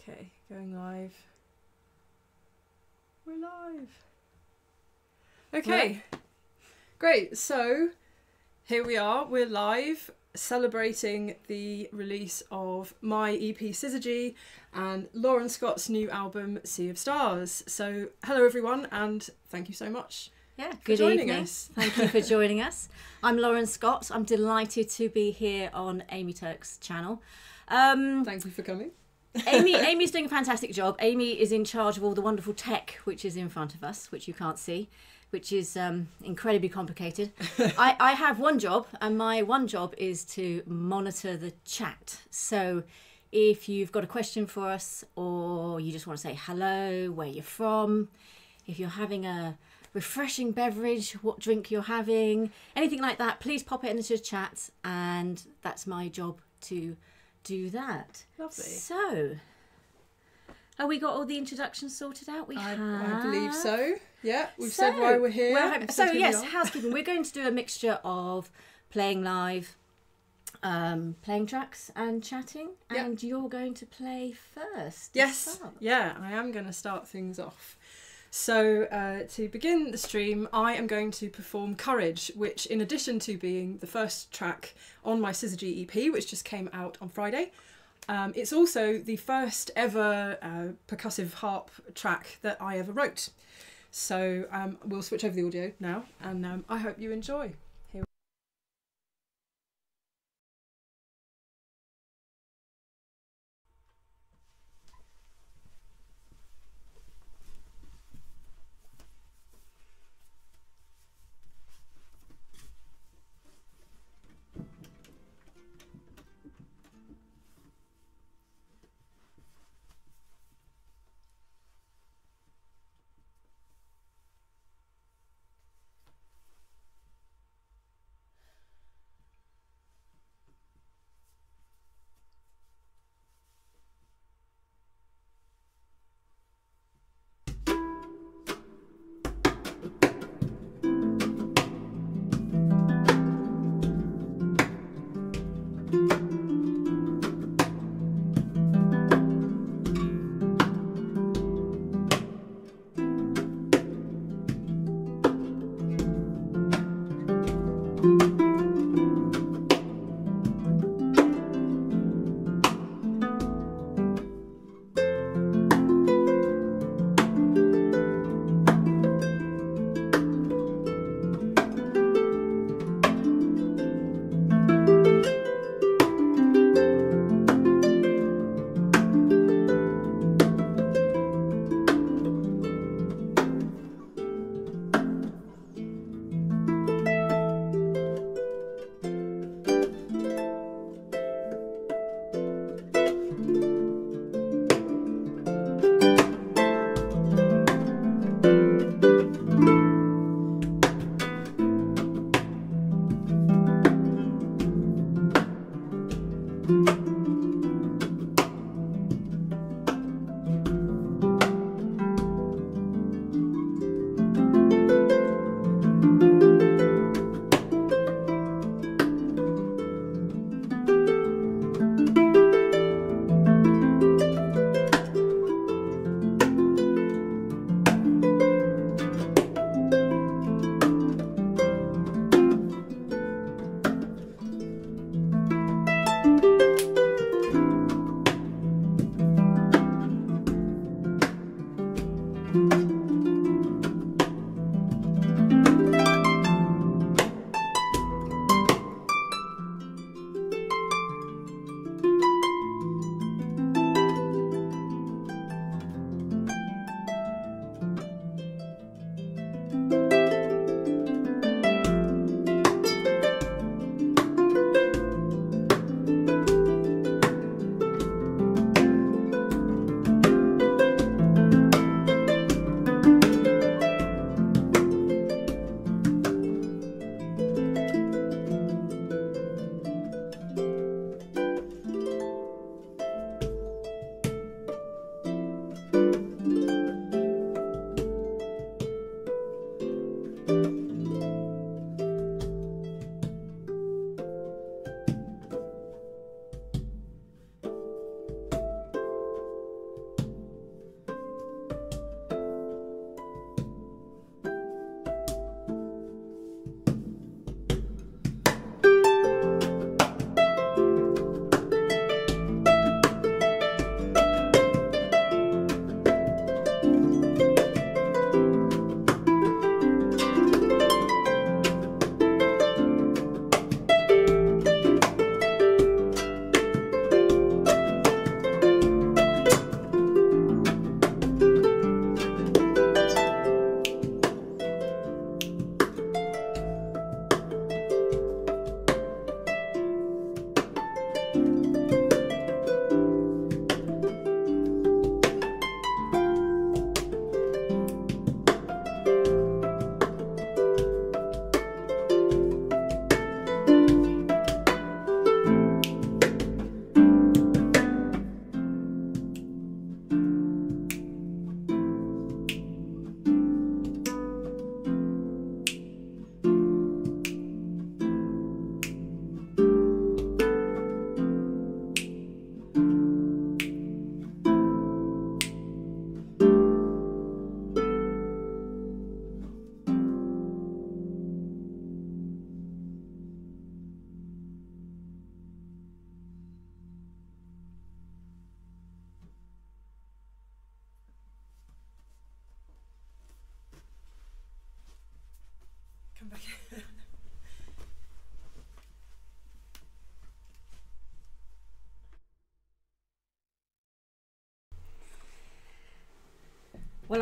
Okay, going live. We're live. Okay, great. So here we are. We're live celebrating the release of my EP Syzygy and Lauren Scott's new album Sea of Stars. So hello everyone and thank you so much. Yeah, for good joining evening. us. Thank you for joining us. I'm Lauren Scott. I'm delighted to be here on Amy Turk's channel. Um, Thank you for coming. Amy, Amy's doing a fantastic job. Amy is in charge of all the wonderful tech which is in front of us, which you can't see, which is um, incredibly complicated. I, I have one job, and my one job is to monitor the chat. So if you've got a question for us, or you just want to say hello, where you're from, if you're having a refreshing beverage, what drink you're having, anything like that, please pop it into the chat, and that's my job to do that. Lovely. So, have we got all the introductions sorted out? We I, have. I believe so. Yeah, we've So, said why we're here. so said who we yes, housekeeping. We're going to do a mixture of playing live, um, playing tracks, and chatting. Yeah. And you're going to play first. Yes, yeah, I am going to start things off. So, uh, to begin the stream, I am going to perform Courage, which, in addition to being the first track on my Syzygy EP, which just came out on Friday, um, it's also the first ever uh, percussive harp track that I ever wrote. So, um, we'll switch over the audio now, and um, I hope you enjoy.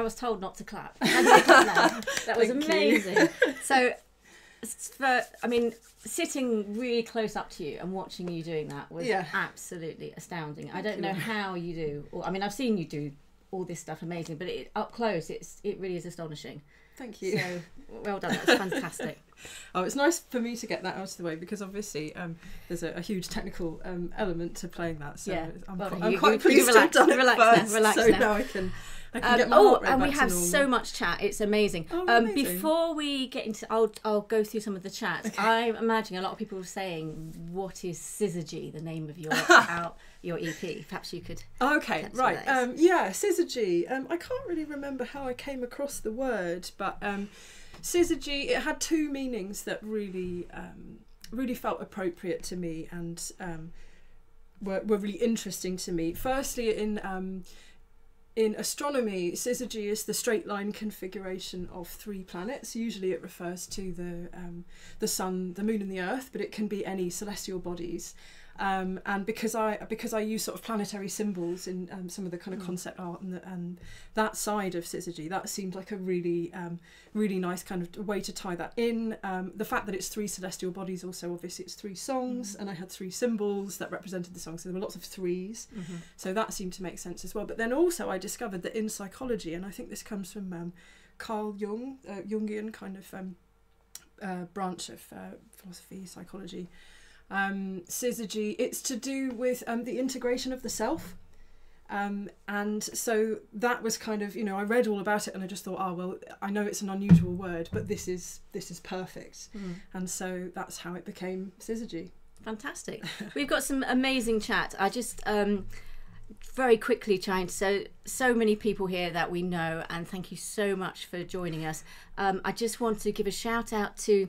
Was told not to clap. How did I clap now? That was Thank amazing. so, for I mean, sitting really close up to you and watching you doing that was Yeah. absolutely astounding. I don't you. know how you do. Or, I mean, I've seen you do all this stuff amazing, but it, up close, it's it really is astonishing. Thank you. So, well done. That's fantastic. Oh, it's nice for me to get that out of the way because obviously um, there's a, a huge technical um, element to playing that. So Yeah. I'm, Well, quite, you- I'm you- quite you pleased relax- to have done it relax now, first. relax so now. now I can Um, oh, and we have so much chat. It's amazing. Oh, um, amazing. Before we get into, I'll I'll go through some of the chat. Okay. I'm imagining a lot of people saying, "What is Syzygy?" The name of your out, your EP. Perhaps you could. Okay, right. Um, yeah, syzygy. Um, I can't really remember how I came across the word, but um, syzygy. It had two meanings that really, um, really felt appropriate to me and um, were were really interesting to me. Firstly, in um, in astronomy, syzygy is the straight line configuration of three planets. Usually, it refers to the um, the sun, the moon, and the earth, but it can be any celestial bodies. Um, and because I because I use sort of planetary symbols in um, some of the kind of Mm. concept art and, the, and that side of syzygy, that seemed like a really um, really nice kind of way to tie that in. Um, the fact that it's three celestial bodies, also obviously it's three songs, Mm. and I had three symbols that represented the songs. So there were lots of threes. So that seemed to make sense as well. But then also I discovered that in psychology, and I think this comes from um, Carl Jung, uh, Jungian kind of um, uh, branch of uh, philosophy, psychology, um, syzygy, it's to do with um, the integration of the self. Um, and so that was kind of, you know, I read all about it and I just thought, oh, well, I know it's an unusual word, but this is this is perfect. Mm. And so that's how it became syzygy. Fantastic. We've got some amazing chat. I just um, very quickly trying to so so many people here that we know, and thank you so much for joining us. Um, I just want to give a shout out to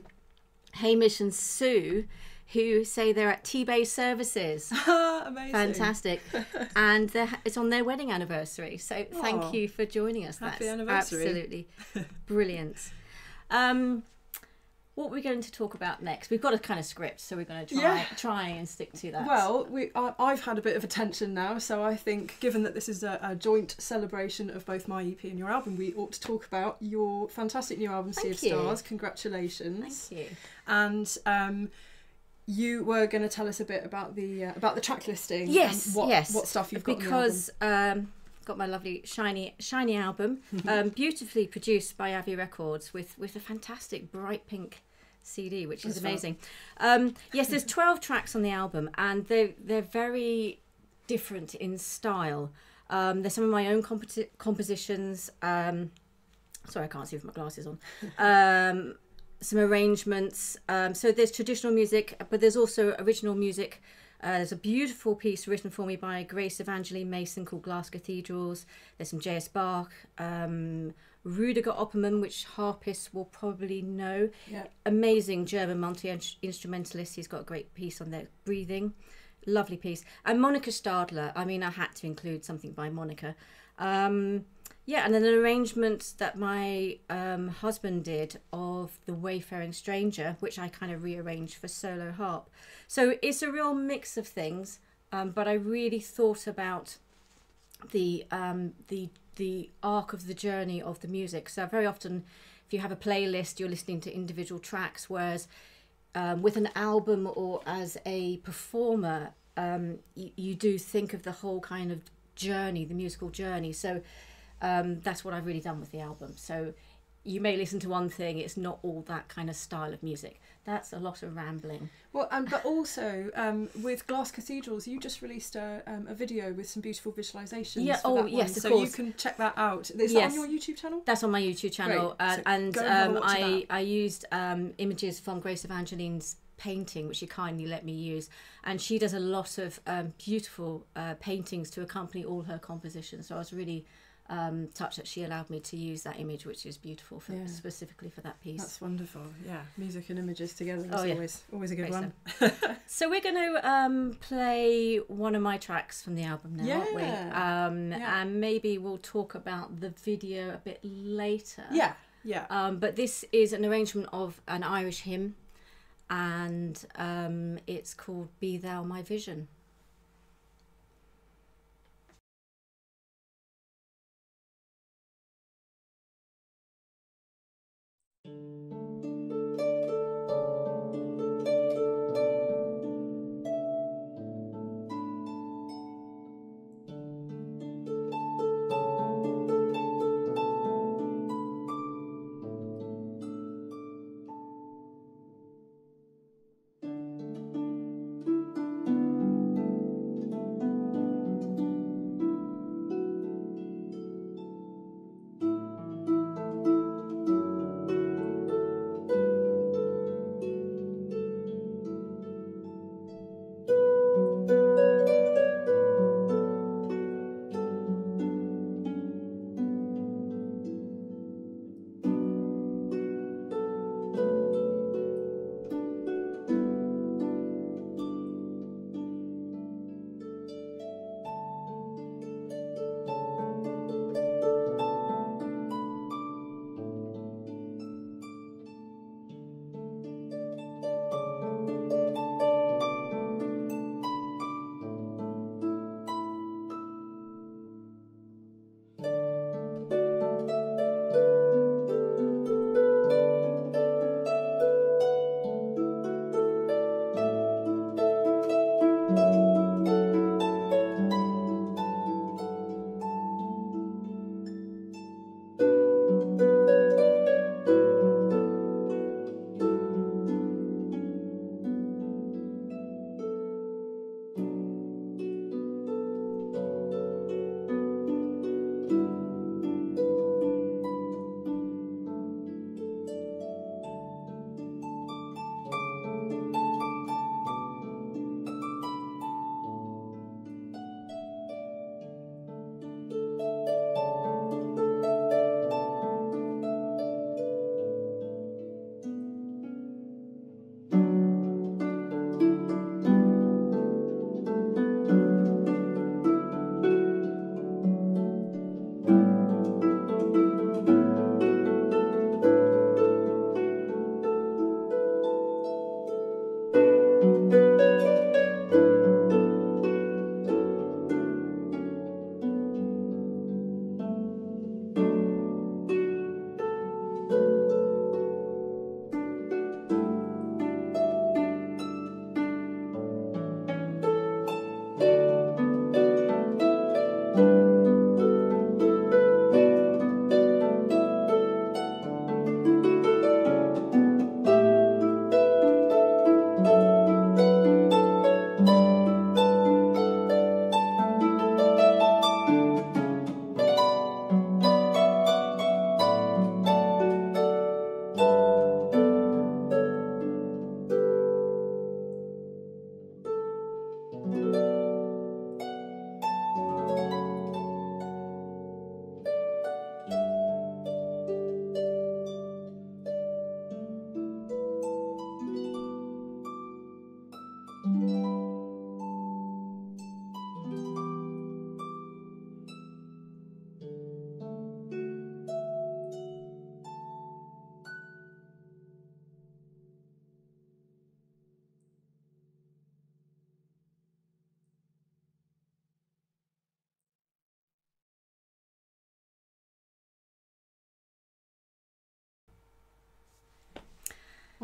Hamish and Sue, who say they're at Tebay Services. Amazing. Fantastic, and it's on their wedding anniversary. So thank you for joining us. Happy That's anniversary. absolutely brilliant. Um, what are we going to talk about next? We've got a kind of script, so we're going to try Yeah. try and stick to that. Well, we I, I've had a bit of attention now, so I think given that this is a, a joint celebration of both my EP and your album, we ought to talk about your fantastic new album, Sea of you. Stars. Congratulations! thank you. And um, you were going to tell us a bit about the uh, about the track listing. and Yes, what, yes. What stuff you've got because um, got my lovely shiny shiny album, um, beautifully produced by Avie Records with with a fantastic bright pink CD, which is That's amazing. Um, yes, there's 12 tracks on the album, and they they're very different in style. Um, there's some of my own compo- compositions. Um, sorry, I can't see with my glasses on. Some arrangements. Um, so there's traditional music, but there's also original music. Uh, there's a beautiful piece written for me by Grace Evangeline Mason called Glass Cathedrals. There's some J.S. Bach, um, Rudiger Oppermann, which harpists will probably know. Yeah. Amazing German multi instrumentalist. He's got a great piece on there, Breathing. Lovely piece. And Monika Stadler. I mean, I had to include something by Monika. Um, yeah, and then an arrangement that my um, husband did of The Wayfaring Stranger, which I kind of rearranged for solo harp. So it's a real mix of things, um, but I really thought about the um, the the arc of the journey of the music. So very often, if you have a playlist, you're listening to individual tracks, whereas um, with an album or as a performer, um, you, you do think of the whole kind of journey, the musical journey. So um, that's what I've really done with the album. So you may listen to one thing, it's not all that kind of style of music. That's a lot of rambling. Well, um, but also um, with Glass Cathedrals, you just released a, um, a video with some beautiful visualizations. Yeah, oh, yes, of so course. you can check that out. Is Yes. that on your YouTube channel? That's on my YouTube channel, Great. uh, So and go and um, watch I that. I used um, images from Grace Evangeline's painting, which she kindly let me use, and she does a lot of um, beautiful uh, paintings to accompany all her compositions. So I was really um, touched that she allowed me to use that image, which is beautiful for Yeah. specifically for that piece. That's wonderful. Yeah, music and images together is Oh, yeah. always always a good Great one. So we're going to um, play one of my tracks from the album now, aren't we? Yeah. Um, Yeah. And maybe we'll talk about the video a bit later. Yeah, yeah. Um, but this is an arrangement of an Irish hymn, and um, it's called "Be Thou My Vision."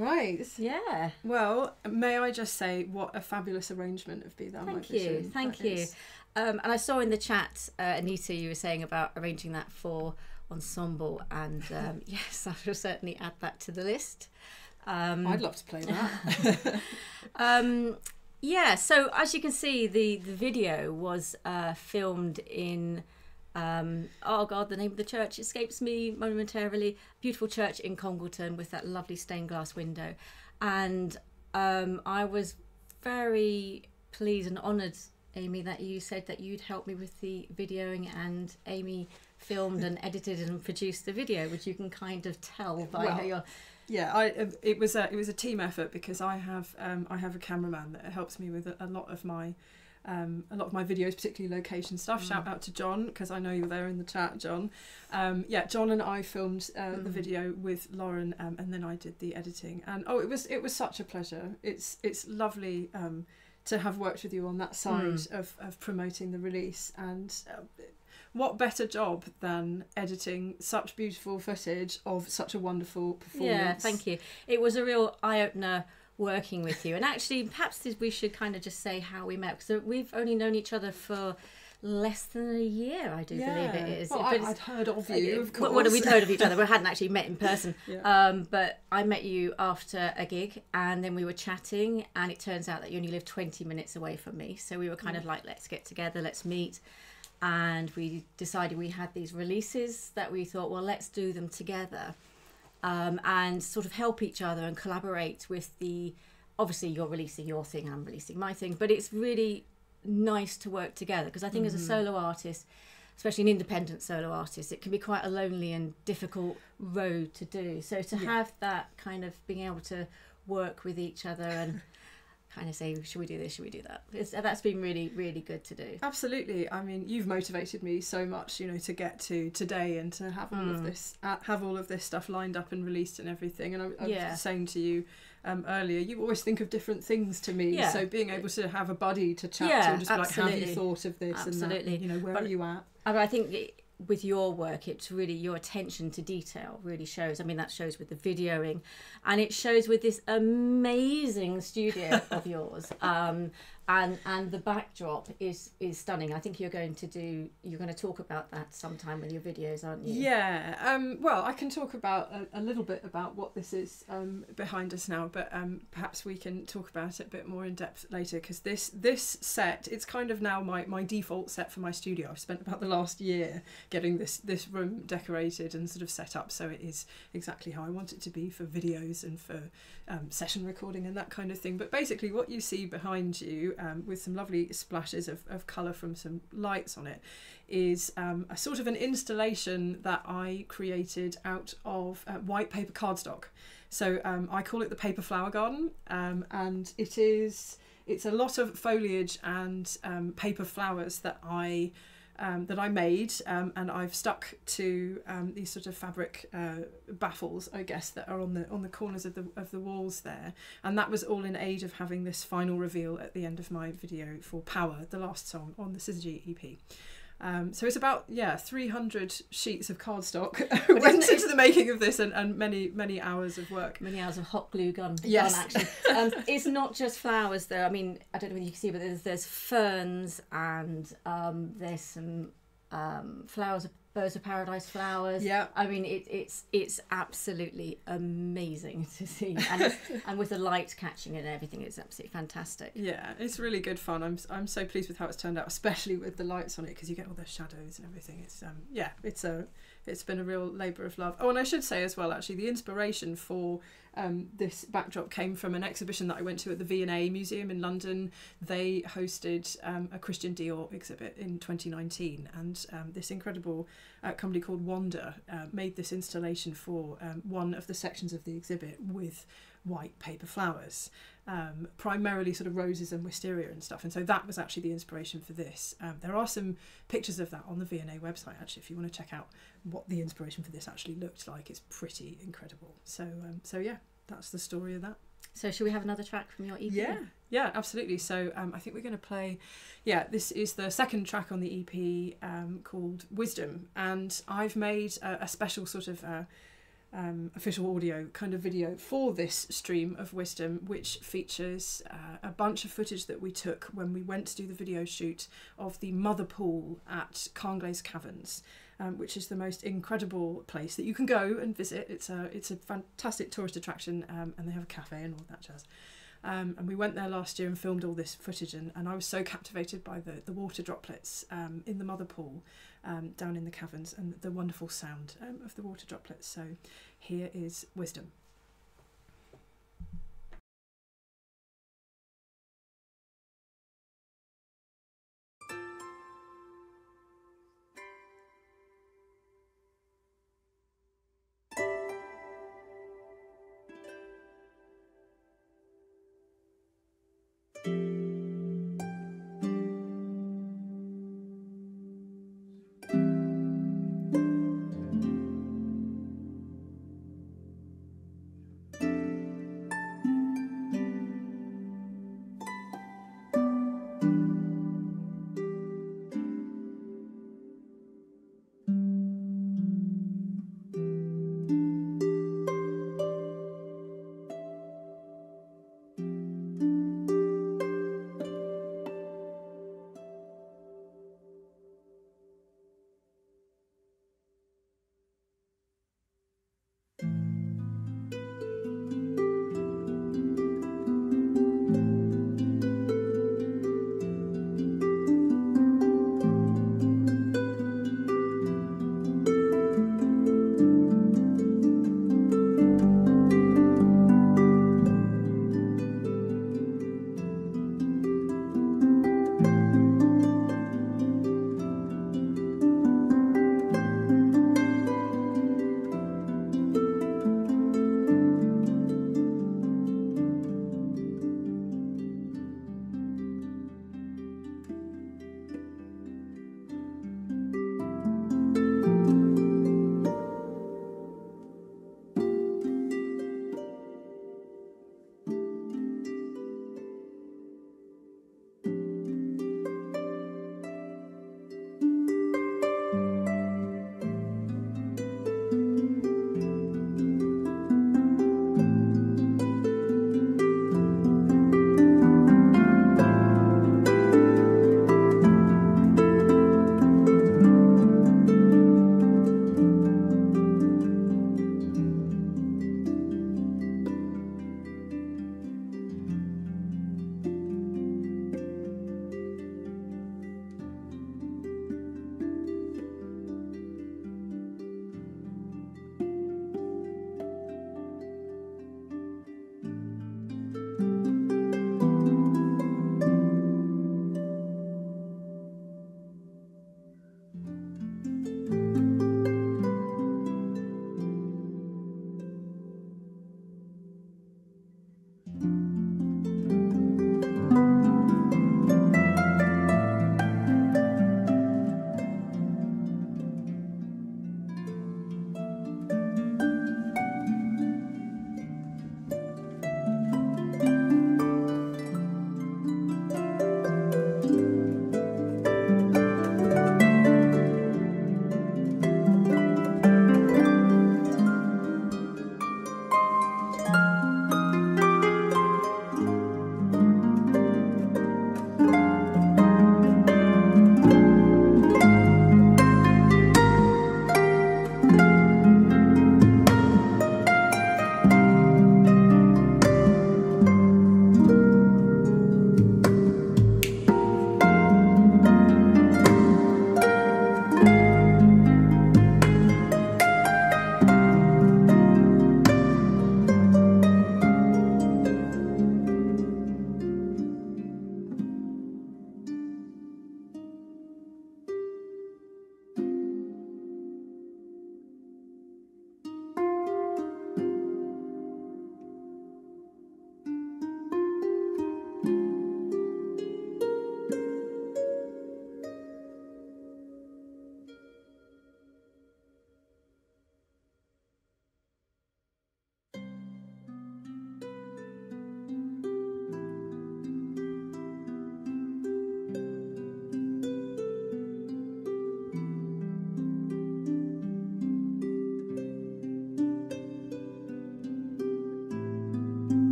Right. Yeah. Well, may I just say what a fabulous arrangement of Be Thou My Thank you. Vision. Thank that you. is. Um, and I saw in the chat, uh, Anita, you were saying about arranging that for ensemble, and um, yes, I will certainly add that to the list. Um, I'd love to play that. um, yeah, so as you can see, the, the video was uh, filmed in, um, oh God, the name of the church escapes me momentarily. Beautiful church in Congleton with that lovely stained glass window. And um, I was very pleased and honoured, Amy, that you said that you'd help me with the videoing and Amy filmed and edited and produced the video, which you can kind of tell by Well, your yeah, I um, it was a it was a team effort because I have um, I have a cameraman that helps me with a, a lot of my um, a lot of my videos, particularly location stuff. Shout out to John because I know you're there in the chat, John. Um, yeah, John and I filmed uh, the Mm. video with Lauren, um, and then I did the editing. And oh, it was it was such a pleasure. It's it's lovely um, to have worked with you on that side Mm. of, of promoting the release. And uh, what better job than editing such beautiful footage of such a wonderful performance? Yeah, thank you. It was a real eye opener working with you. And actually, perhaps we should kind of just say how we met because we've only known each other for less than a year, I do believe it is. Well, But I, it's- I'd heard of you, of course. what, what have we told of each other? We hadn't actually met in person. Yeah. Um, but I met you after a gig, and then we were chatting, and it turns out that you only live 20 minutes away from me. So we were kind Mm. of like, let's get together, let's meet. And we decided we had these releases that we thought, well, let's do them together um, and sort of help each other and collaborate with the. Obviously, you're releasing your thing, I'm releasing my thing, but it's really nice to work together because I think as a solo artist, especially an independent solo artist, it can be quite a lonely and difficult road to do. So to Yeah. have that kind of being able to work with each other and kind of say, should we do this? Should we do that? It's, that's been really, really good to do. Absolutely. I mean, you've motivated me so much, you know, to get to today and to have all of Mm. this, uh, have all of this stuff lined up and released and everything. And I, I Yeah. was saying to you um, earlier, you always think of different things to me. Yeah. So being able to have a buddy to chat Yeah, to and just be like, have you thought of this? Absolutely. And that, you know, where But- are you at? And I think it, with your work, it's really your attention to detail really shows. I mean, that shows with the videoing, and it shows with this amazing studio of yours. Um, and and the backdrop is is stunning. I think you're going to do. You're going to talk about that sometime with your videos, aren't you? Yeah. Um, well, I can talk about a, a little bit about what this is um, behind us now, but um, perhaps we can talk about it a bit more in depth later because this this set it's kind of now my, my default set for my studio. I've spent about the last year getting this this room decorated and sort of set up so it is exactly how I want it to be for videos and for um, session recording and that kind of thing. But basically, what you see behind you um, with some lovely splashes of, of colour from some lights on it is um, a sort of an installation that I created out of uh, white paper cardstock. So um, I call it the paper flower garden, um, and it is it's a lot of foliage and um, paper flowers that I um, that I made, um, and I've stuck to um, these sort of fabric uh, baffles, I guess, that are on the on the corners of the of the walls there, and that was all in aid of having this final reveal at the end of my video for Power, the last song on the Syzygy EP. Um, so it's about yeah 300 sheets of cardstock went into the making of this and, and many many hours of work. Many hours of hot glue gun. Yes. Gun action. Um, it's not just flowers though. I mean, I don't know if you can see, but there's, there's ferns and um, there's some um, flowers, birds of paradise flowers. Yeah. I mean, it, it's it's absolutely amazing to see, and and with the light catching it and everything, it's absolutely fantastic. Yeah, it's really good fun. I'm I'm so pleased with how it's turned out, especially with the lights on it because you get all the shadows and everything. It's um yeah, it's a it's been a real labour of love. Oh, and I should say as well, actually, the inspiration for um, this backdrop came from an exhibition that I went to at the V&A Museum in London. They hosted um, a Christian Dior exhibit in 2019, and um, this incredible uh, company called Wanda uh, made this installation for um, one of the sections of the exhibit with white paper flowers, um, primarily sort of roses and wisteria and stuff. And so that was actually the inspiration for this. Um, there are some pictures of that on the V&A website, actually, if you want to check out what the inspiration for this actually looked like. It's pretty incredible. So, um, so yeah, that's the story of that. So, should we have another track from your EP? Yeah, yeah, absolutely. So um, I think we're going to play. Yeah, this is the second track on the EP um, called Wisdom, and I've made a, a special sort of uh, um, official audio kind of video for this stream of wisdom, which features uh, a bunch of footage that we took when we went to do the video shoot of the mother pool at Carnglaze Caverns. Um, which is the most incredible place that you can go and visit. It's a it's a fantastic tourist attraction, um, and they have a cafe and all that jazz. Um, and we went there last year and filmed all this footage, and, and I was so captivated by the, the water droplets um, in the mother pool um, down in the caverns and the wonderful sound um, of the water droplets. So here is wisdom.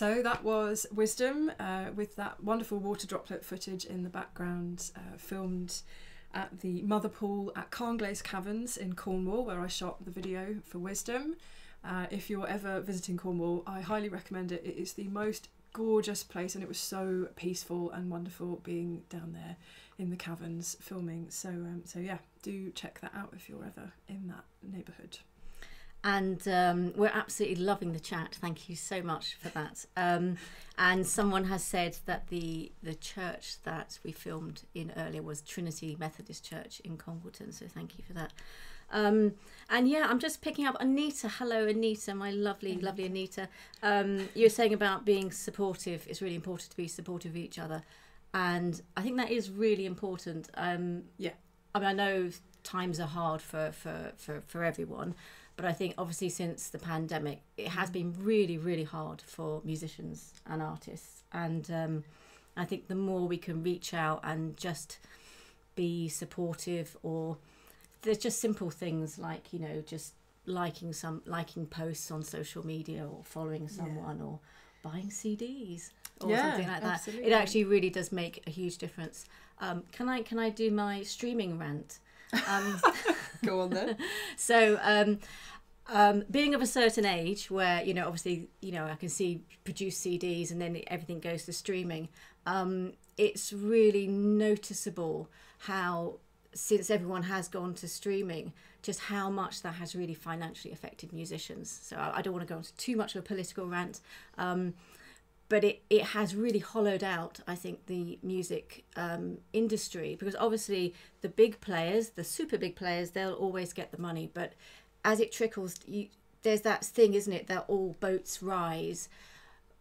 So that was Wisdom uh, with that wonderful water droplet footage in the background, uh, filmed at the Mother Pool at Carnglaze Caverns in Cornwall, where I shot the video for Wisdom. Uh, if you're ever visiting Cornwall, I highly recommend it. It is the most gorgeous place, and it was so peaceful and wonderful being down there in the caverns filming. So, um, so yeah, do check that out if you're ever in that neighbourhood and um, we're absolutely loving the chat. Thank you so much for that. Um, and someone has said that the the church that we filmed in earlier was Trinity Methodist Church in Congleton. So thank you for that. Um, and yeah, I'm just picking up Anita. Hello, Anita, my lovely, lovely Anita. Um, you were saying about being supportive. It's really important to be supportive of each other, and I think that is really important. Um, yeah, I mean, I know times are hard for for for, for everyone but I think obviously since the pandemic, it has been really, really hard for musicians and artists. And um, I think the more we can reach out and just be supportive, or there's just simple things like you know just liking some liking posts on social media or following someone yeah. or buying CDs or yeah, something like that. Absolutely. It actually really does make a huge difference. Um, can I can I do my streaming rant? Um, Go on then. so um, um, being of a certain age where you know obviously you know i can see produce cds and then everything goes to streaming um, it's really noticeable how since everyone has gone to streaming just how much that has really financially affected musicians so i, I don't want to go into too much of a political rant um, but it, it has really hollowed out, I think, the music um, industry because obviously the big players, the super big players, they'll always get the money. But as it trickles, you, there's that thing, isn't it, that all boats rise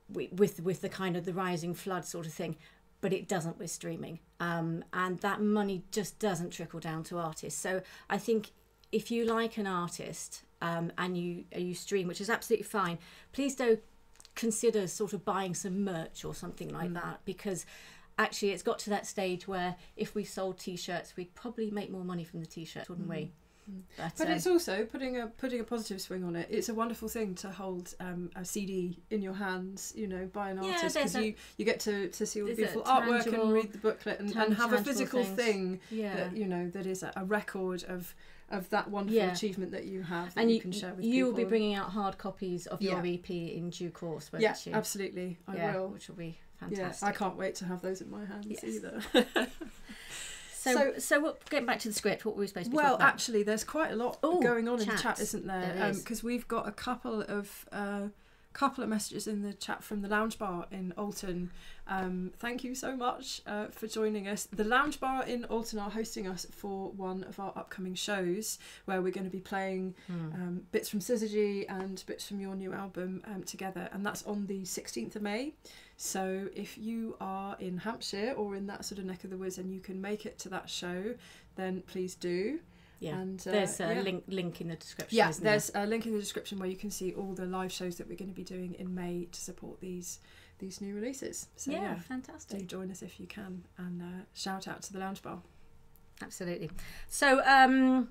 with with the kind of the rising flood sort of thing, but it doesn't with streaming, um, and that money just doesn't trickle down to artists. So I think if you like an artist um, and you you stream, which is absolutely fine, please don't consider sort of buying some merch or something like mm. that because actually it's got to that stage where if we sold t-shirts we'd probably make more money from the t-shirts wouldn't mm. we but, but um, it's also putting a putting a positive swing on it. It's a wonderful thing to hold um, a CD in your hands, you know, by an artist because yeah, you, you get to, to see all the beautiful artwork and read the booklet and, and have a physical things. thing yeah. that you know that is a, a record of of that wonderful yeah. achievement that you have that and you, you, can share with you people. will be bringing out hard copies of your EP in due course, won't yeah, you? absolutely. I yeah, will. Which will be fantastic. Yeah, I can't wait to have those in my hands yes. either. So, so, so what, getting back to the script, what were we supposed to be Well, actually, there's quite a lot Ooh, going on chat. in the chat, isn't there? Because um, we've got a couple of uh, couple of messages in the chat from the Lounge Bar in Alton. Um, thank you so much uh, for joining us. The Lounge Bar in Alton are hosting us for one of our upcoming shows where we're going to be playing hmm. um, bits from Syzygy and bits from your new album um, together, and that's on the 16th of May. So if you are in Hampshire or in that sort of neck of the woods and you can make it to that show, then please do. Yeah, and, uh, there's a yeah. link link in the description. Yeah, there's there? a link in the description where you can see all the live shows that we're going to be doing in May to support these these new releases. So yeah, yeah fantastic. Do join us if you can, and uh, shout out to the Lounge Bar. Absolutely. So. um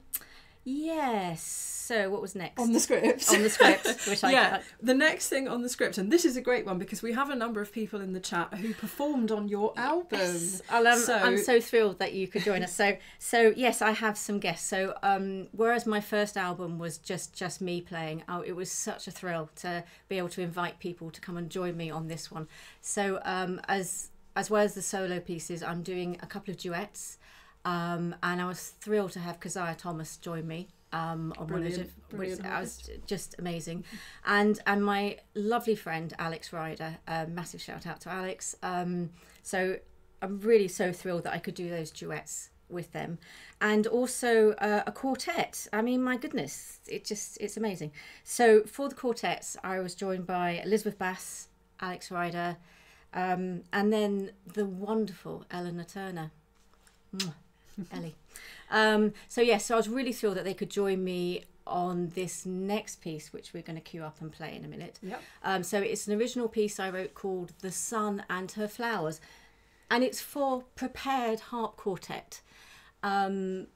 Yes. So what was next? On the script. On the script, which I yeah. The next thing on the script, and this is a great one because we have a number of people in the chat who performed on your album. Yes. Um, so... I'm so thrilled that you could join us. So so yes, I have some guests. So um, whereas my first album was just just me playing, oh, it was such a thrill to be able to invite people to come and join me on this one. So um, as as well as the solo pieces, I'm doing a couple of duets. Um, and I was thrilled to have Keziah Thomas join me um, on brilliant, one of which I was just amazing, and and my lovely friend Alex Ryder. A massive shout out to Alex. Um, so I'm really so thrilled that I could do those duets with them, and also uh, a quartet. I mean, my goodness, it just it's amazing. So for the quartets, I was joined by Elizabeth Bass, Alex Ryder, um, and then the wonderful Eleanor Turner. Mwah. Ellie. Um, so yes, yeah, so I was really thrilled that they could join me on this next piece, which we're going to cue up and play in a minute. Yep. Um, so it's an original piece I wrote called "The Sun and Her Flowers," and it's for prepared harp quartet. Um,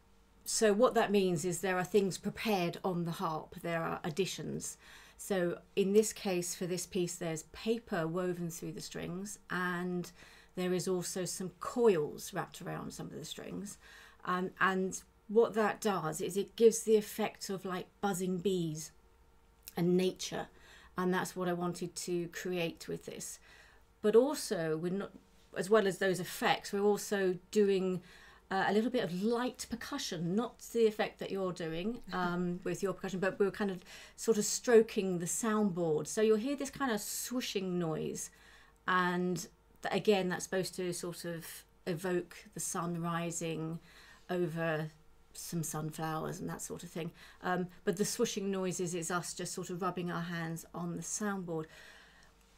so what that means is there are things prepared on the harp. There are additions. So in this case, for this piece, there's paper woven through the strings, and there is also some coils wrapped around some of the strings. Um, and what that does is it gives the effect of like buzzing bees and nature. And that's what I wanted to create with this. But also, we're not, as well as those effects, we're also doing uh, a little bit of light percussion, not the effect that you're doing um, with your percussion, but we're kind of sort of stroking the soundboard. So you'll hear this kind of swooshing noise, and th- again, that's supposed to sort of evoke the sun rising over some sunflowers and that sort of thing. Um, but the swooshing noises is us just sort of rubbing our hands on the soundboard.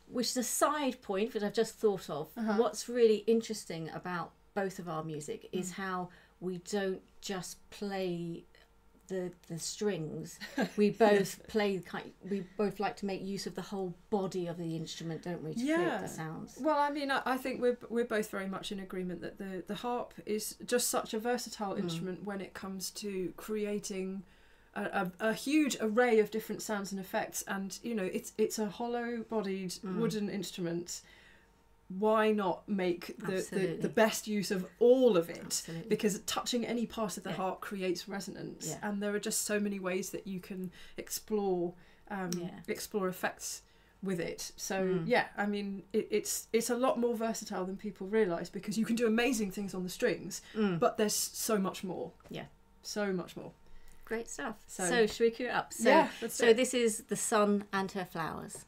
Which is a side point that I've just thought of. Uh-huh. What's really interesting about both of our music is how we don't just play the the strings. We both play kind. We both like to make use of the whole body of the instrument, don't we, to create the sounds? Well, I mean, I, I think we're we're both very much in agreement that the the harp is just such a versatile Mm. instrument when it comes to creating a, a, a huge array of different sounds and effects. And you know, it's it's a hollow-bodied Mm. wooden instrument. Why not make the, the, the best use of all of it? Absolutely. Because touching any part of the Yeah. harp creates resonance, Yeah. and there are just so many ways that you can explore um, Yeah. explore effects with it. So Mm. yeah, I mean, it, it's it's a lot more versatile than people realise because you can do amazing things on the strings, Mm. but there's so much more. Yeah. so much more. Great stuff. So- So, should we cue it up? So, yeah, so it. this is the sun and her flowers.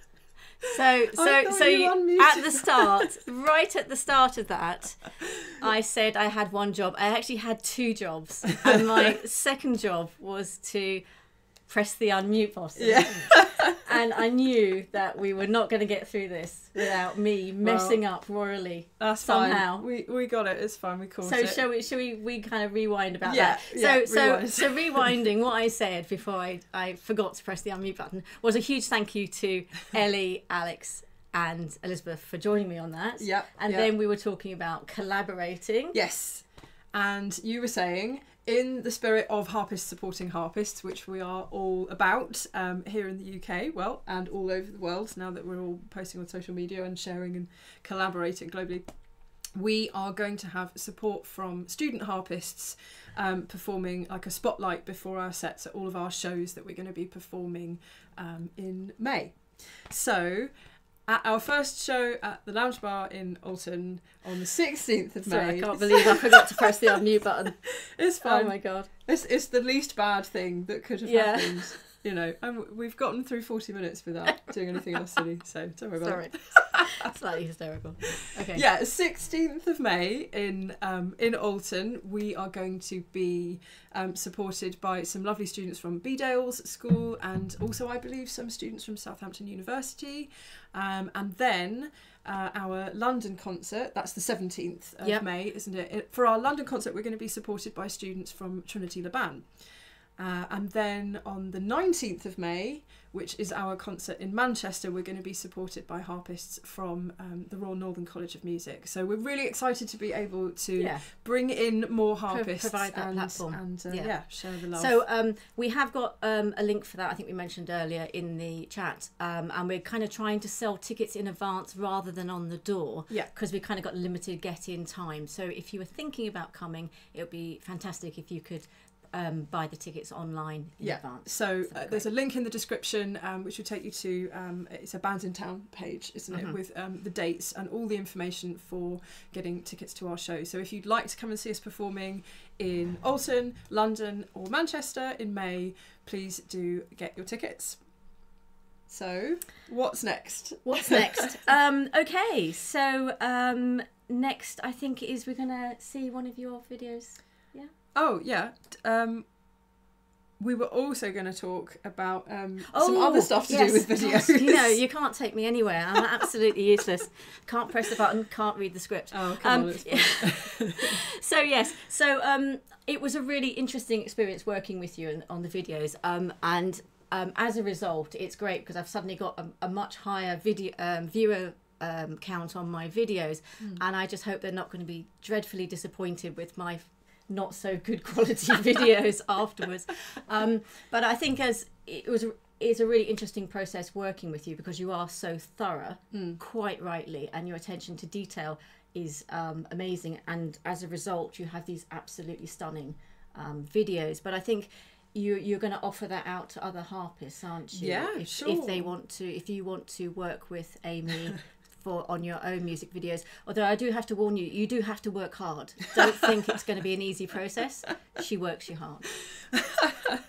So so so at the start, right at the start of that, I said I had one job. I actually had two jobs, and my second job was to press the unmute button. Yeah. And I knew that we were not going to get through this without me messing up royally. That's Somehow. fine. We we got it. It's fine. We caught So it. So shall we? Shall we? We kind of rewind about Yeah, that. yeah, so so rewind. so rewinding what I said before I I forgot to press the unmute button was a huge thank you to Ellie, Alex, and Elizabeth for joining me on that. Yep, And yep. then we were talking about collaborating. Yes. And you were saying, in the spirit of harpists supporting harpists, which we are all about um, here in the UK, well, and all over the world now that we're all posting on social media and sharing and collaborating globally, we are going to have support from student harpists um, performing like a spotlight before our sets at all of our shows that we're going to be performing um, in May. So, at our first show at the Lounge Bar in Alton on the 16th of Sorry, May. I can't believe I forgot to press the unmute button. It's fine. Oh my god. It's, it's the least bad thing that could have Yeah. happened. You know, and we've gotten through 40 minutes without doing anything else silly, so don't worry about Sorry. it. Slightly hysterical. Okay. Yeah, 16th of May in um, in Alton, we are going to be um, supported by some lovely students from Bedales School and also, I believe, some students from Southampton University. Um, and then uh, our London concert, that's the 17th of Yep. May, isn't it? it? For our London concert, we're going to be supported by students from Trinity Laban. Uh, and then on the 19th of May, which is our concert in Manchester, we're going to be supported by harpists from um, the Royal Northern College of Music. So we're really excited to be able to Yeah. bring in more harpists provide that and, platform. and uh, Yeah. yeah. share the love. So um, we have got um, a link for that. I think we mentioned earlier in the chat, um, and we're kind of trying to sell tickets in advance rather than on the door. Yeah. Because we kind of got limited get-in time. So if you were thinking about coming, it would be fantastic if you could um, buy the tickets online in yeah. advance. So uh, there's a link in the description um, which will take you to um, it's a Bands in Town page, isn't it, Mhm. with um, the dates and all the information for getting tickets to our show. So if you'd like to come and see us performing in Alton, London, or Manchester in May, please do get your tickets. So what's next? What's next? um, okay, so um, next I think is we're gonna see one of your videos. Oh yeah. Um, we were also going to talk about um, some Oh, other stuff to yes, do with videos. You know, you can't take me anywhere. I'm absolutely useless. Can't press the button. Can't read the script. Oh, come Um, on, so yes, so um, it was a really interesting experience working with you on, on the videos, um, and um, as a result, it's great because I've suddenly got a, a much higher video um, viewer um, count on my videos, and I just hope they're not going to be dreadfully disappointed with my not so good quality videos afterwards. Um, but I think as it was. It's a really interesting process working with you because you are so thorough, quite rightly, and your attention to detail is um, amazing. And as a result, you have these absolutely stunning um, videos. But I think you, you're going to offer that out to other harpists, aren't you? Yeah, if, sure. If they want to, if you want to work with Amy. For on your own music videos, although I do have to warn you, you do have to work hard. Don't think it's going to be an easy process. She works you hard.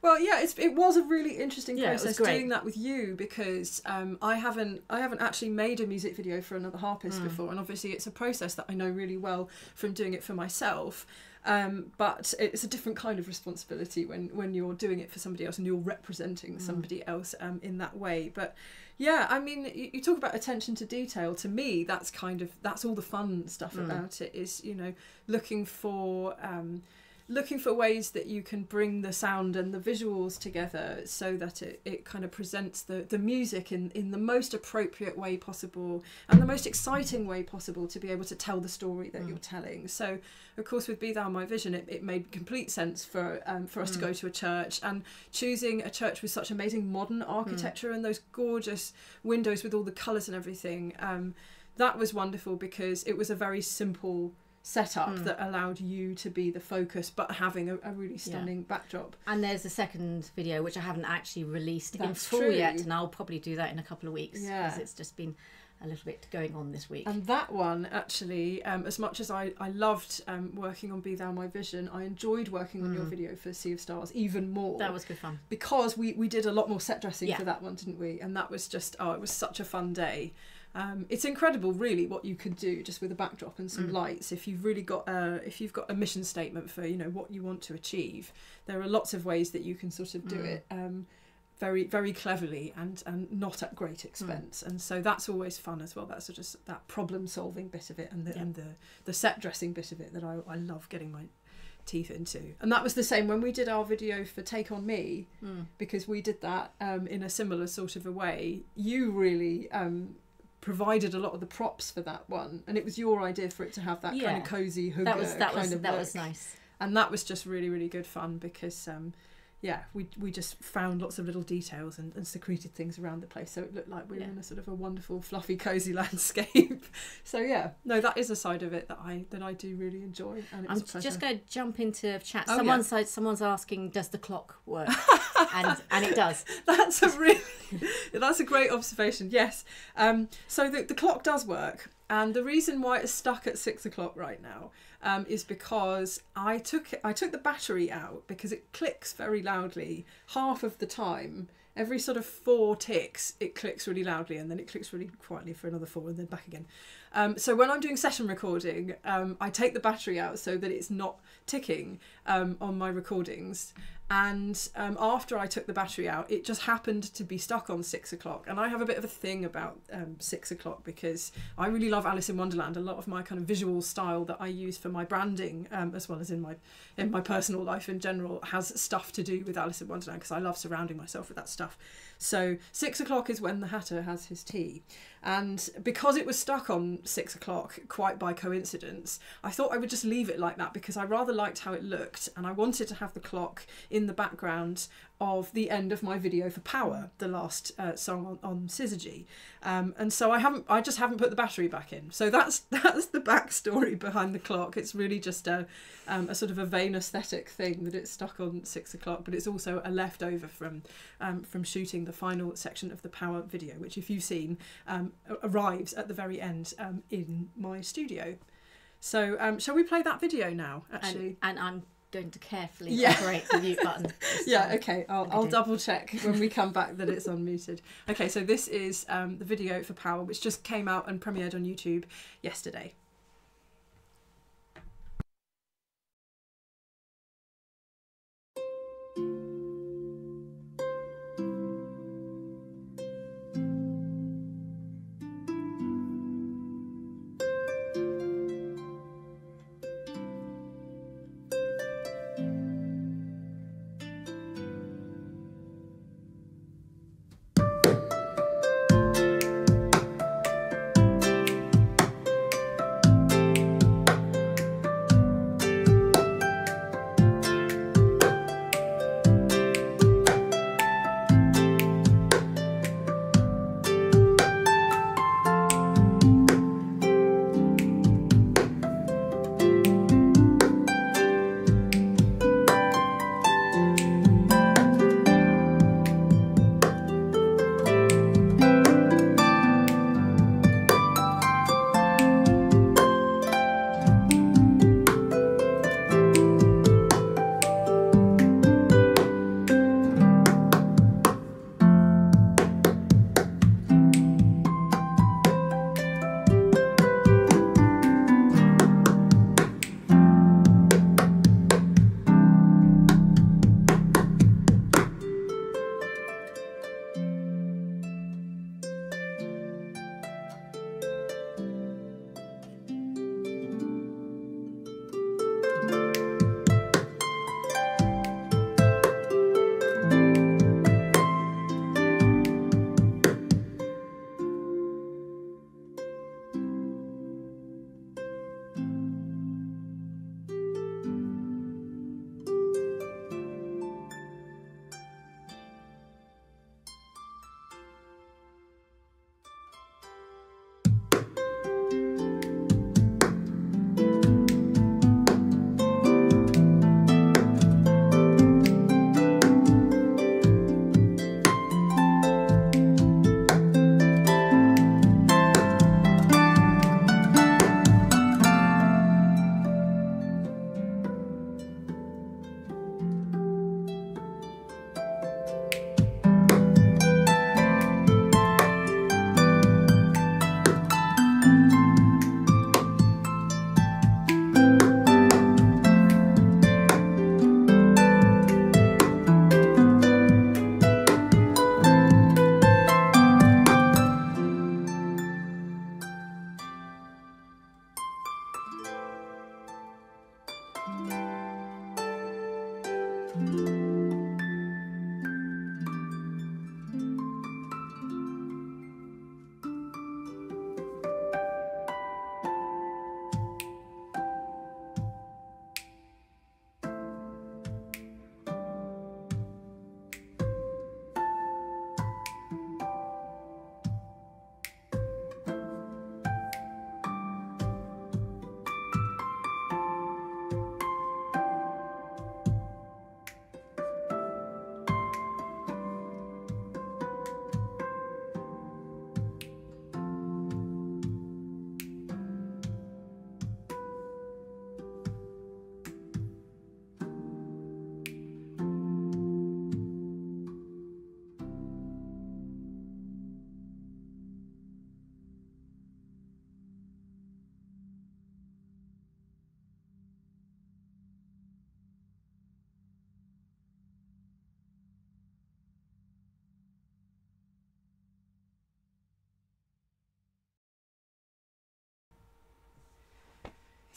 Well, yeah, it's, it was a really interesting Yeah, process doing that with you because um, I haven't I haven't actually made a music video for another harpist Mm. before, and obviously it's a process that I know really well from doing it for myself. Um, but it's a different kind of responsibility when when you're doing it for somebody else and you're Mm. representing somebody else um, in that way. But yeah, I mean, you, you talk about attention to detail. To me, that's kind of that's all the fun stuff Mm. about it. Is you know looking for. Um, looking for ways that you can bring the sound and the visuals together so that it, it kind of presents the, the music in, in the most appropriate way possible and the most exciting way possible to be able to tell the story that Mm. you're telling. So, of course, with Be Thou My Vision, it, it made complete sense for um, for us to Mm. go to a church and choosing a church with such amazing modern architecture and those gorgeous windows with all the colours and everything. Um, that was wonderful because it was a very simple setup Mm. that allowed you to be the focus but having a, a really stunning backdrop And there's a second video which I haven't actually released in full true. yet, and I'll probably do that in a couple of weeks Yeah. because it's just been a little bit going on this week. And that one, actually, um, as much as I, I loved um, working on Be Thou My Vision, I enjoyed working on your video for Sea of Stars even more. Mm. that was good fun. because we, we did a lot more set dressing Yeah. for that one, didn't we? And that was just, oh, it was such a fun day. Um, it's incredible, really, what you could do just with a backdrop and Mm. some lights. If you've really got a, if you've got a mission statement for you know what you want to achieve, there are lots of ways that you can sort of do Mm. it. Um, very very cleverly and and not at great expense Mm. and so that's always fun as well that's just that problem solving bit of it and the Yeah. and the the set dressing bit of it that I, I love getting my teeth into and that was the same when we did our video for take on me Mm. because we did that um, in a similar sort of a way you really um, provided a lot of the props for that one and it was your idea for it to have that kind of cozy hygge That was that kind was that was nice. and that was just really really good fun because um yeah we we just found lots of little details and, and secreted things around the place so it looked like we were Yeah. in a sort of a wonderful fluffy cozy landscape so yeah no that is a side of it that i that i do really enjoy and I'm just going to jump into chat. Oh, Someone's someone's asking, does the clock work? and and it does. that's a really that's a great observation yes um so the, the clock does work and the reason why it's stuck at six o'clock right now um, is because I took I took the battery out because it clicks very loudly half of the time. Every sort of four ticks, it clicks really loudly, and then it clicks really quietly for another four, and then back again. Um, so when I'm doing session recording, um, I take the battery out so that it's not ticking um, on my recordings. And um, after I took the battery out, it just happened to be stuck on six o'clock. And I have a bit of a thing about um, six o'clock because I really love Alice in Wonderland. A lot of my kind of visual style that I use for my branding, um, as well as in my in my personal life in general, has stuff to do with Alice in Wonderland because I love surrounding myself with that stuff. So six o'clock is when the Hatter has his tea. And because it was stuck on six o'clock, quite by coincidence, I thought I would just leave it like that because I rather liked how it looked and I wanted to have the clock in the background of the end of my video for Power, the last uh, song on, on Syzygy. Um, and so I haven't, I just haven't put the battery back in. So that's that's the backstory behind the clock. It's really just a, um, a sort of a vain aesthetic thing that it's stuck on six o'clock, but it's also a leftover from um, from shooting the final section of the Power video, which if you've seen, um, arrives at the very end um, in my studio. So um, shall we play that video now? Actually. And, and I'm going to carefully Yeah. operate the mute button. Yeah, time. okay. I'll, I'll double check when we come back that it's unmuted. Okay, so this is um, the video for Power, which just came out and premiered on YouTube yesterday.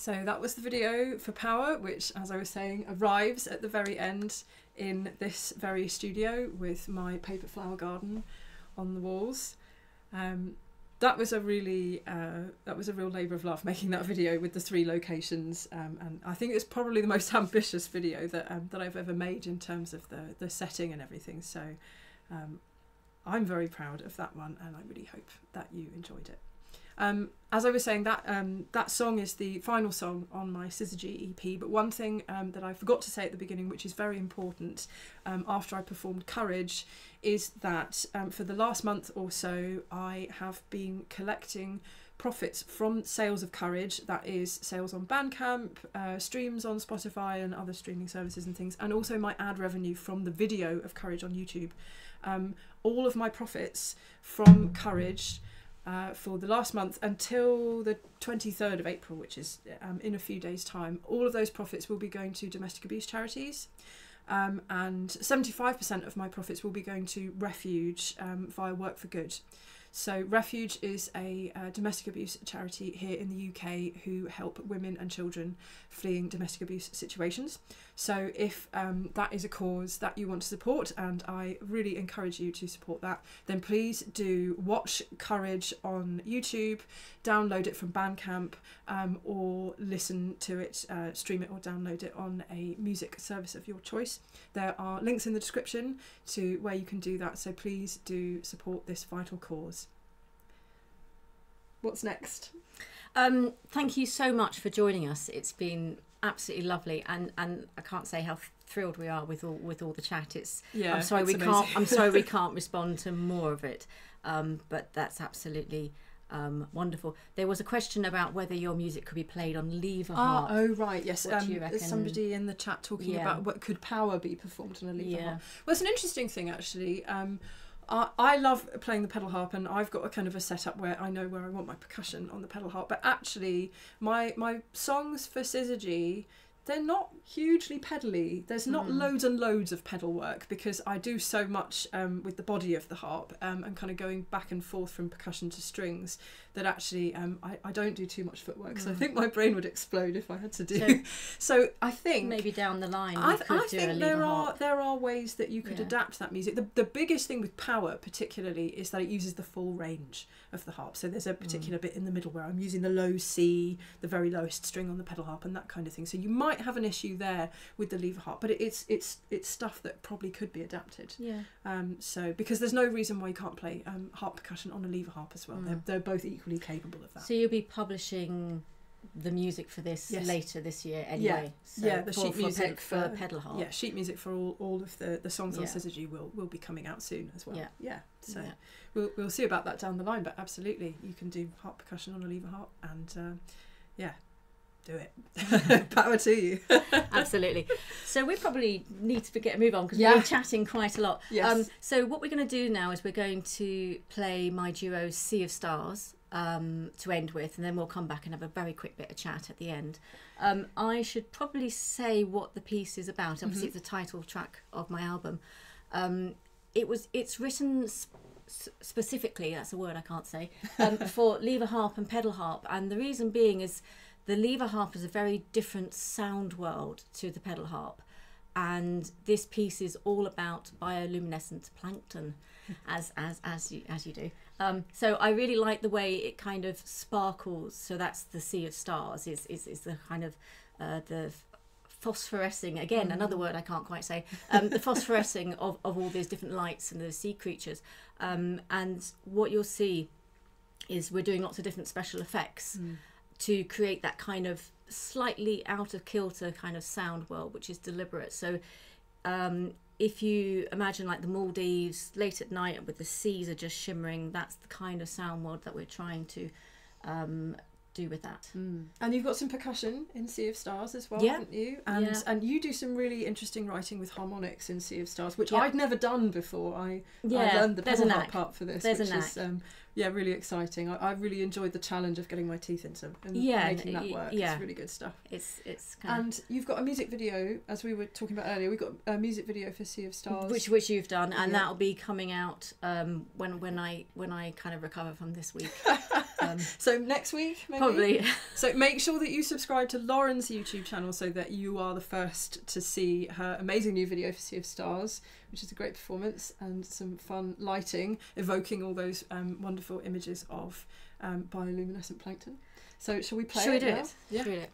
So that was the video for Power, which, as I was saying, arrives at the very end in this very studio with my paper flower garden on the walls. Um, that was a really uh, that was a real labour of love making that video with the three locations, um, and I think it's probably the most ambitious video that um, that I've ever made in terms of the the setting and everything. So um, I'm very proud of that one, and I really hope that you enjoyed it. Um, as I was saying, that um, that song is the final song on my Syzygy EP. But one thing um, that I forgot to say at the beginning, which is very important, um, after I performed Courage, is that um, for the last month or so, I have been collecting profits from sales of Courage. That is sales on Bandcamp, uh, streams on Spotify, and other streaming services and things, and also my ad revenue from the video of Courage on YouTube. Um, all of my profits from Courage uh, for the last month until the 23rd of April, which is um, in a few days' time. All of those profits will be going to domestic abuse charities. Um, and 75% of my profits will be going to Refuge um, via Work for Good. So, Refuge is a uh, domestic abuse charity here in the UK who help women and children fleeing domestic abuse situations. So, if um, that is a cause that you want to support, and I really encourage you to support that, then please do watch Courage on YouTube, download it from Bandcamp, um, or listen to it, uh, stream it, or download it on a music service of your choice. There are links in the description to where you can do that, so please do support this vital cause. What's next? Um, thank you so much for joining us. It's been absolutely lovely, and and I can't say how thrilled we are with all with all the chat. It's Yeah, I'm sorry we amazing. can't. I'm sorry we can't respond to more of it, um, but that's absolutely um, wonderful. There was a question about whether your music could be played on Lever Harp. oh right, yes. What do Um, there's somebody in the chat talking Yeah. about what could power be performed on a lever Yeah. harp. Well, it's an interesting thing actually. Um, I, love playing the pedal harp, and I've got a kind of a setup where I know where I want my percussion on the pedal harp. But actually, my my songs for Syzygy, they're not hugely pedally. There's not Mm. loads and loads of pedal work because I do so much um, with the body of the harp um, and kind of going back and forth from percussion to strings that actually um, I, I don't do too much footwork. So I Mm. think my brain would explode if I had to do. So- So, I think Maybe down the line, I, could I think there are there are ways that you could Yeah. adapt that music. The, the biggest thing with power, particularly, is that it uses the full range of the harp. So there's a Mm. particular bit in the middle where I'm using the low C, the very lowest string on the pedal harp, and that kind of thing. So you might have an issue there with the lever harp, but it, it's it's it's stuff that probably could be adapted. Yeah. Um, so because there's no reason why you can't play um, harp percussion on a lever harp as well. They're Mm. they're both equally capable of that. So you'll be publishing the music for this Yes. later this year anyway. So Yeah, the for, sheet for music ped- for, for- pedal harp. Yeah, sheet music for all, all of the, the songs on Yeah. Syzygy will, will be coming out soon as well. Yeah. Yeah. So Yeah. we'll, we'll see about that down the line, but absolutely, you can do harp percussion on a lever harp and uh, yeah, do it. Power to you. Absolutely. So we probably need to get a move on because Yeah. we've been chatting quite a lot. Yes. Um, so what we're going to do now is we're going to play my duo Sea of Stars um, to end with, and then we'll come back and have a very quick bit of chat at the end. Um, I should probably say what the piece is about. Obviously, Mhm. it's the title track of my album. Um, it was. It's written. Sp- specifically that's a word i can't say um, for lever harp and pedal harp and the reason being is the lever harp is a very different sound world to the pedal harp. And this piece is all about bioluminescent plankton, as as as you as you do. Um, so I really like the way it kind of sparkles. So that's the sea of stars. Is is, is the kind of uh, the phosphorescing again another word i can't quite say um, the phosphorescing of, of all these different lights and the sea creatures um, and what you'll see is we're doing lots of different special effects to create that kind of slightly out of kilter kind of sound world which is deliberate so um, if you imagine like the maldives late at night with the seas are just shimmering that's the kind of sound world that we're trying to um, do with that And you've got some percussion in Sea of Stars as well, Yeah. haven't you? And Yeah. and you do some really interesting writing with harmonics in Sea of Stars, which Yeah. I'd never done before. I, I learned the pedal harp part for this, There's which is um, yeah really exciting. I, I really enjoyed the challenge of getting my teeth into and Yeah, making that work. yeah. It's really good stuff. it's it's kind And you've got a music video, as we were talking about earlier. We've got a music video for Sea of Stars. which which you've done and Yeah. that'll be coming out um, when when i when i kind of recover from this week um, so next week, maybe? probably So make sure that you subscribe to Lauren's YouTube channel so that you are the first to see her amazing new video for Sea of Stars, which is a great performance and some fun lighting, evoking all those um, wonderful images of um, bioluminescent plankton. So shall we play should we do now? it Yeah.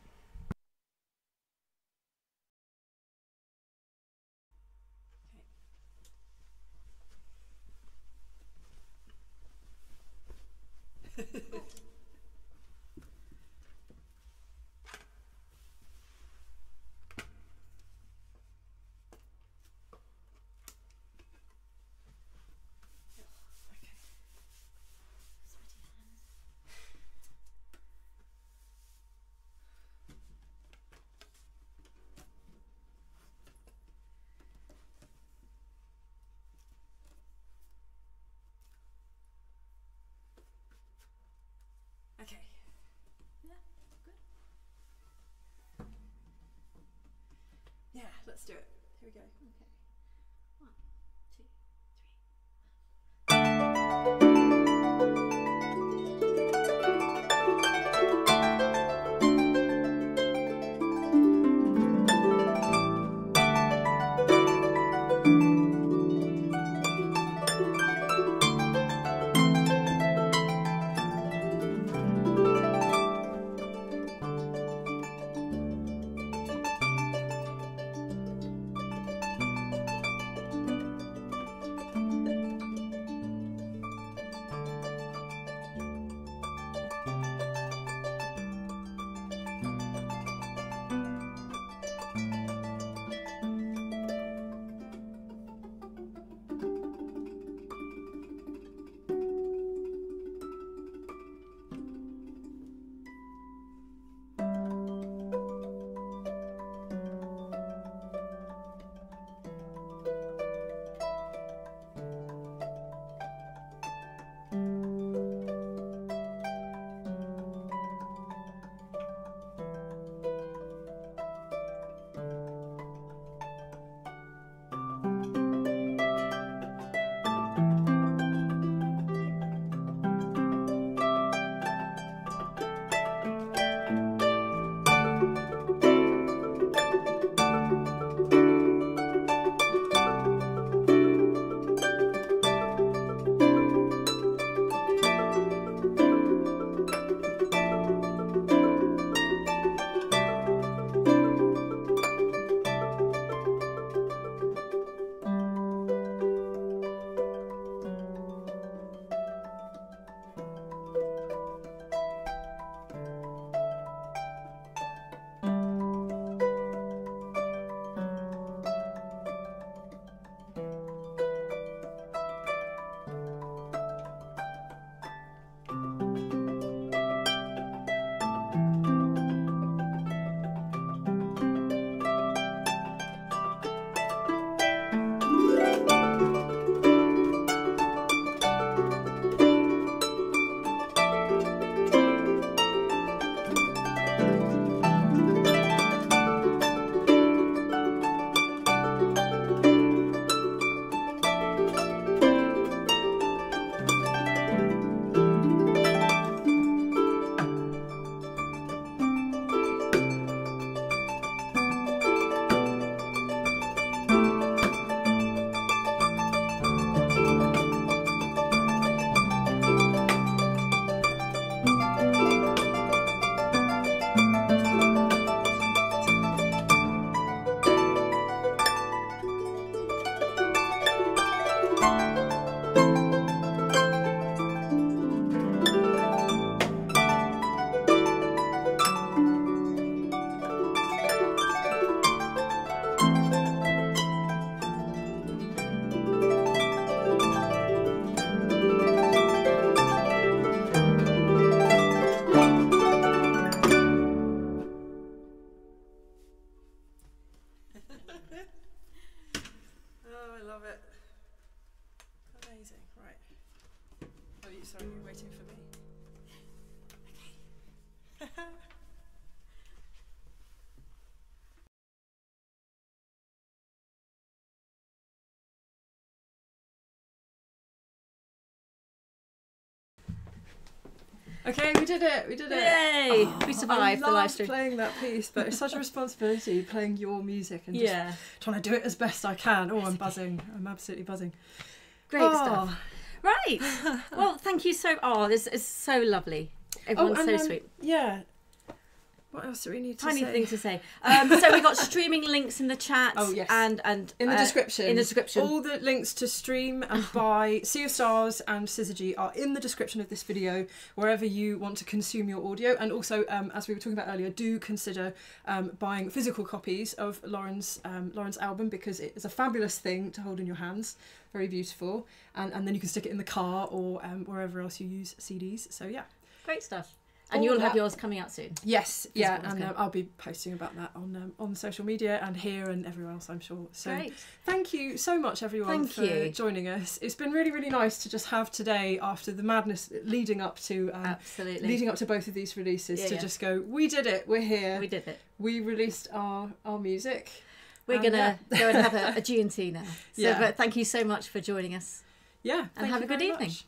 Let's do it. Here we go. okay Okay, we did it. We did it. Yay! Oh, we survived I the live love stream. playing that piece, but it's such a responsibility playing your music and just Yeah, trying to do it as best I can. Oh, I'm buzzing. I'm absolutely buzzing. great Oh. stuff. Right. Well, thank you so. Oh, this is so lovely. Everyone's and, so um, sweet. Yeah. What else do we need to Tiny say? thing to say. Um, so we got streaming links in the chat. Oh, yes. And and In the uh, description. In the description. All the links to stream and buy Sea of Stars and Syzygy are in the description of this video, wherever you want to consume your audio. And also, um, as we were talking about earlier, do consider um, buying physical copies of Lauren's um, Lauren's album because it is a fabulous thing to hold in your hands. Very beautiful. And, and then you can stick it in the car or um, wherever else you use CDs. So, yeah. Great stuff. And you'll have yours coming out soon. Yes, yeah, and um, I'll be posting about that on um, on social media and here and everywhere else, I'm sure. So Great. thank you so much, everyone, Thank for you. joining us. It's been really, really nice to just have today, after the madness leading up to um, Absolutely. leading up to both of these releases, Yeah, to yeah. just go, we did it, we're here, we did it. We released our our music. We're Um, gonna go and have a, a G and T now. So, Yeah. but thank you so much for joining us. Yeah, thank have a good evening. much.